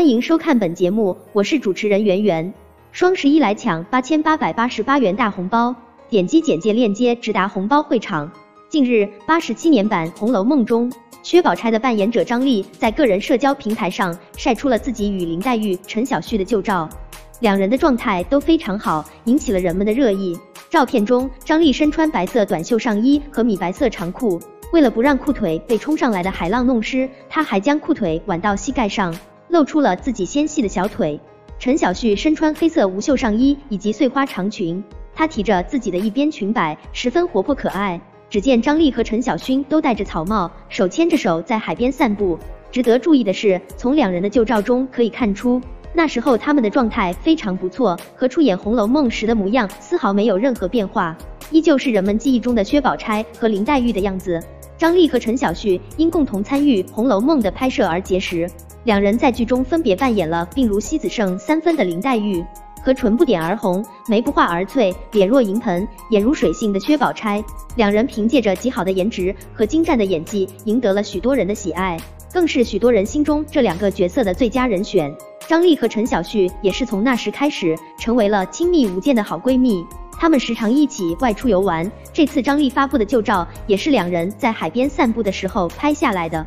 欢迎收看本节目，我是主持人圆圆。双十一来抢八千八百八十八元大红包，点击简介链接直达红包会场。近日，八十七年版《红楼梦》中，薛宝钗的扮演者张丽在个人社交平台上晒出了自己与林黛玉、陈小旭的旧照，两人的状态都非常好，引起了人们的热议。照片中，张丽身穿白色短袖上衣和米白色长裤，为了不让裤腿被冲上来的海浪弄湿，她还将裤腿挽到膝盖上。露出了自己纤细的小腿。陈小旭身穿黑色无袖上衣以及碎花长裙，他提着自己的一边裙摆，十分活泼可爱。只见张丽和陈小勋都戴着草帽，手牵着手在海边散步。值得注意的是，从两人的旧照中可以看出，那时候他们的状态非常不错，和出演《红楼梦》时的模样丝毫没有任何变化，依旧是人们记忆中的薛宝钗和林黛玉的样子。张丽和陈小旭因共同参与《红楼梦》的拍摄而结识。两人在剧中分别扮演了病如西子胜三分的林黛玉和唇不点而红、眉不画而翠、脸若银盆、眼如水性的薛宝钗。两人凭借着极好的颜值和精湛的演技，赢得了许多人的喜爱，更是许多人心中这两个角色的最佳人选。张丽和陈小旭也是从那时开始成为了亲密无间的好闺蜜，他们时常一起外出游玩。这次张丽发布的旧照也是两人在海边散步的时候拍下来的。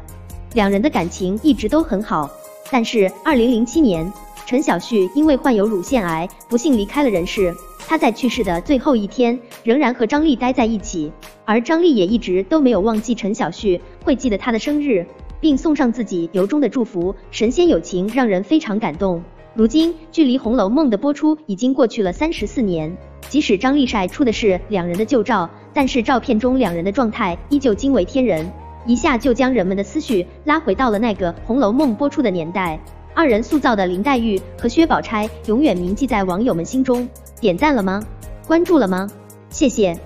两人的感情一直都很好，但是二零零七年，陈小旭因为患有乳腺癌，不幸离开了人世。他在去世的最后一天，仍然和张丽待在一起，而张丽也一直都没有忘记陈小旭，会记得他的生日，并送上自己由衷的祝福。神仙友情让人非常感动。如今，距离《红楼梦》的播出已经过去了三十四年，即使张丽晒出的是两人的旧照，但是照片中两人的状态依旧惊为天人。一下就将人们的思绪拉回到了那个《红楼梦》播出的年代，二人塑造的林黛玉和薛宝钗永远铭记在网友们心中。点赞了吗？关注了吗？谢谢。